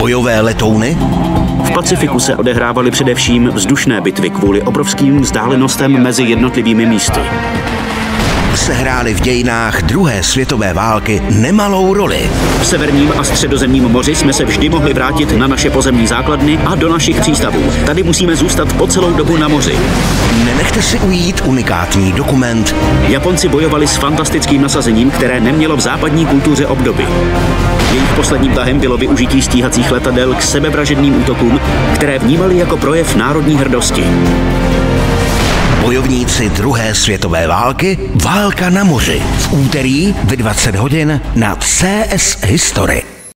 bojové letouny? V Pacifiku se odehrávaly především vzdušné bitvy kvůli obrovským vzdálenostem mezi jednotlivými místy sehrály v dějinách druhé světové války nemalou roli. V severním a středozemním moři jsme se vždy mohli vrátit na naše pozemní základny a do našich přístavů. Tady musíme zůstat po celou dobu na moři. Nenechte si ujít unikátní dokument. Japonci bojovali s fantastickým nasazením, které nemělo v západní kultuře obdoby. Jejich posledním tahem bylo využití stíhacích letadel k sebevražedným útokům, které vnímali jako projev národní hrdosti. Bojovníci druhé světové války, válka na moři. V úterý ve 20 hodin na CS History.